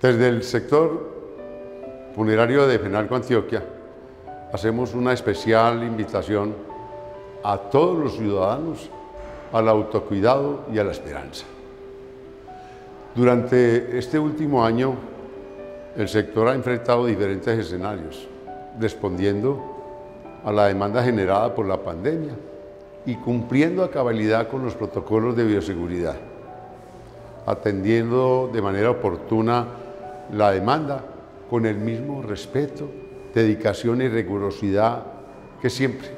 Desde el sector funerario de Fenalco, Antioquia, hacemos una especial invitación a todos los ciudadanos al autocuidado y a la esperanza. Durante este último año, el sector ha enfrentado diferentes escenarios, respondiendo a la demanda generada por la pandemia y cumpliendo a cabalidad con los protocolos de bioseguridad, atendiendo de manera oportuna la demanda con el mismo respeto, dedicación y rigurosidad que siempre.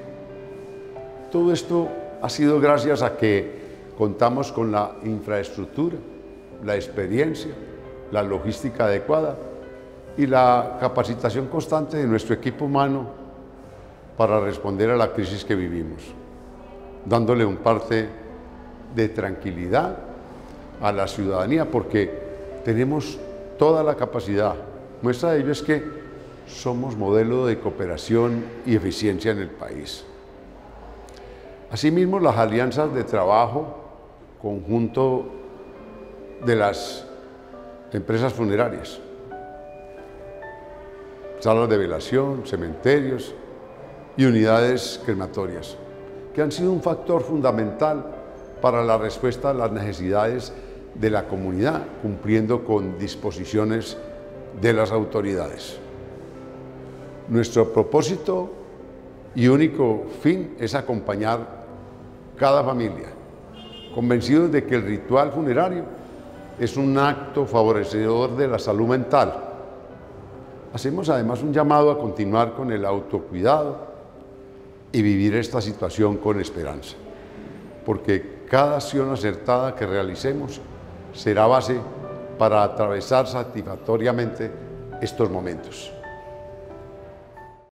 Todo esto ha sido gracias a que contamos con la infraestructura, la experiencia, la logística adecuada y la capacitación constante de nuestro equipo humano para responder a la crisis que vivimos, dándole un parte de tranquilidad a la ciudadanía porque tenemos toda la capacidad. Muestra de ello es que somos modelo de cooperación y eficiencia en el país. Asimismo, las alianzas de trabajo conjunto de las empresas funerarias, salas de velación, cementerios y unidades crematorias, que han sido un factor fundamental para la respuesta a las necesidades de la comunidad, cumpliendo con disposiciones de las autoridades. Nuestro propósito y único fin es acompañar cada familia, convencidos de que el ritual funerario es un acto favorecedor de la salud mental. Hacemos además un llamado a continuar con el autocuidado y vivir esta situación con esperanza, porque cada acción acertada que realicemos será base para atravesar satisfactoriamente estos momentos.